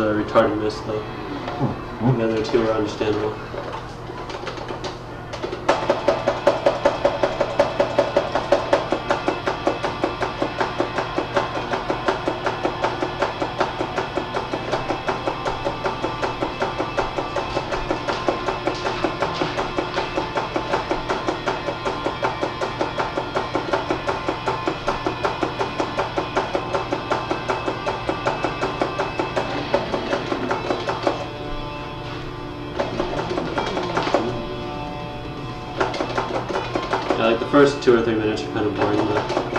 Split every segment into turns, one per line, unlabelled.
a retarded miss though. Hmm. The other two are understandable. Like the first two or three minutes are kind of boring, but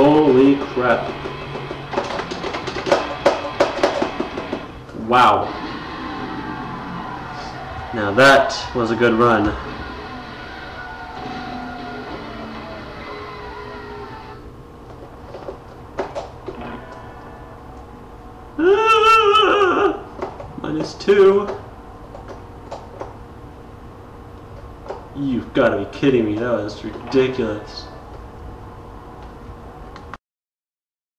Holy crap. Wow. Now that was a good run. Ah! Minus two. You've got to be kidding me. That was ridiculous.